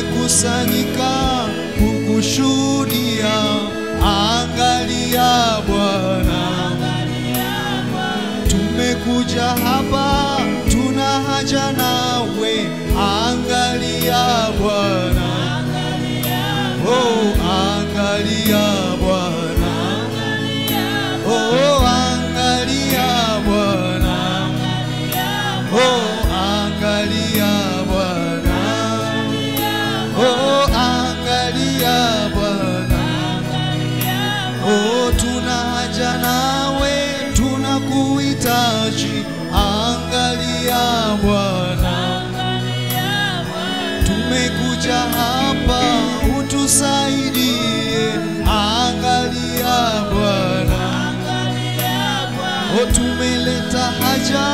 tumekusanyika kukushuhudia. Angalia Bwana, tumekuja hapa, tuna haja nawe. Angalia Bwana, oh, angalia tumekuja hapa, utusaidie. Angalia Bwana, o, tumeleta haja,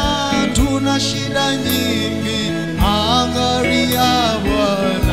tuna shida nyingi. Angalia Bwana,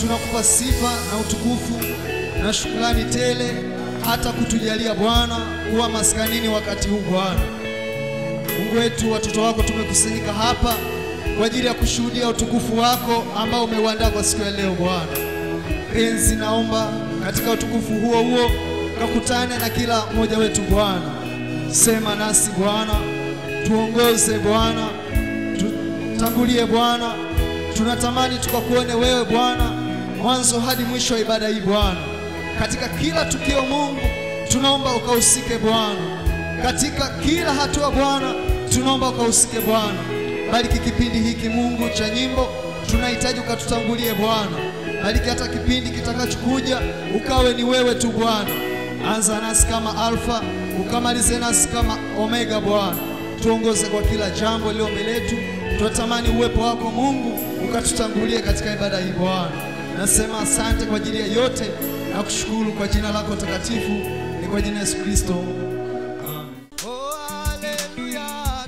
tunakupa sifa na utukufu na shukrani tele, hata kutujalia Bwana kuwa maskanini wakati huu Bwana. Mungu wetu, watoto wako tumekusanyika hapa kwa ajili ya kushuhudia utukufu wako ambao umeuandaa kwa siku ya leo Bwana. Penzi, naomba katika utukufu huo huo kakutane na kila mmoja wetu Bwana. Sema nasi Bwana, tuongoze Bwana, tutangulie Bwana. Tunatamani tukakuone wewe Bwana, mwanzo hadi mwisho wa ibada hii Bwana. Katika kila tukio Mungu, tunaomba ukahusike Bwana. Katika kila hatua Bwana, tunaomba ukahusike Bwana. Bariki kipindi hiki Mungu cha nyimbo, tunahitaji ukatutangulie Bwana. Bariki hata kipindi kitakachokuja, ukawe ni wewe tu Bwana. Anza nasi kama Alfa, ukamalize nasi kama Omega Bwana. Tuongoze kwa kila jambo leo mbele yetu. Tunatamani uwepo wako Mungu ukatutangulie katika ibada hii Bwana. Nasema asante kwa ajili ya yote na kushukuru kwa jina lako takatifu, ni kwa jina Yesu Kristo. Amen. Oh, haleluya,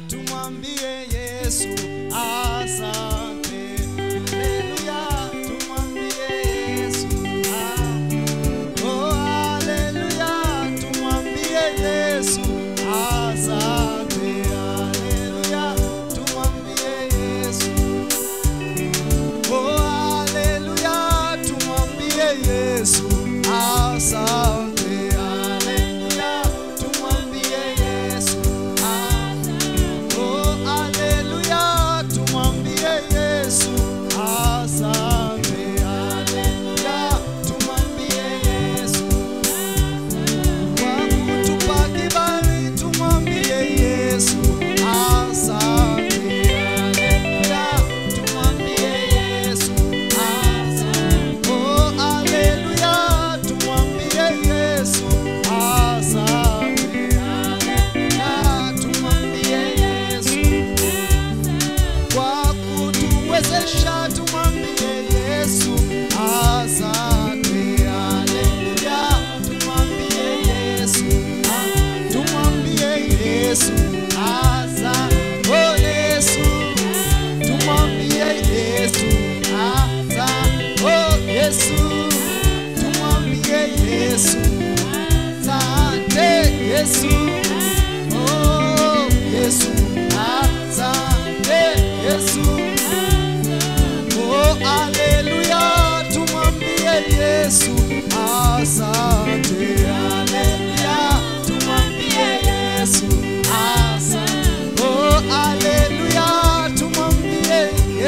tumwambie Yesu asante.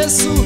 Yesu